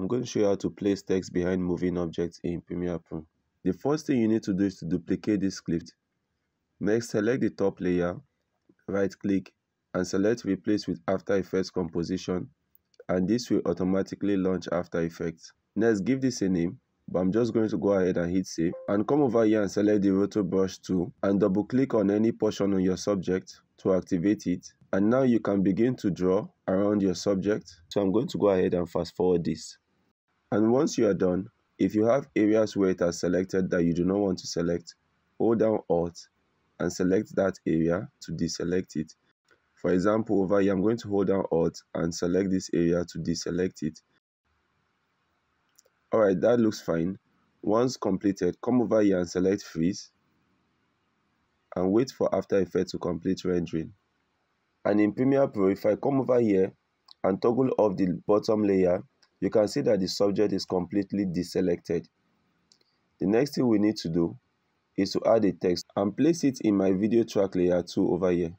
I'm going to show you how to place text behind moving objects in Premiere Pro. The first thing you need to do is to duplicate this script. Next, select the top layer, right click and select replace with After Effects composition and this will automatically launch After Effects. Next, give this a name but I'm just going to go ahead and hit save and come over here and select the roto brush tool and double click on any portion on your subject to activate it and now you can begin to draw around your subject so I'm going to go ahead and fast forward this and once you are done if you have areas where it has selected that you do not want to select hold down alt and select that area to deselect it for example over here I'm going to hold down alt and select this area to deselect it Alright, that looks fine. Once completed, come over here and select freeze and wait for After Effects to complete rendering. And in Premiere Pro, if I come over here and toggle off the bottom layer, you can see that the subject is completely deselected. The next thing we need to do is to add a text and place it in my video track layer 2 over here.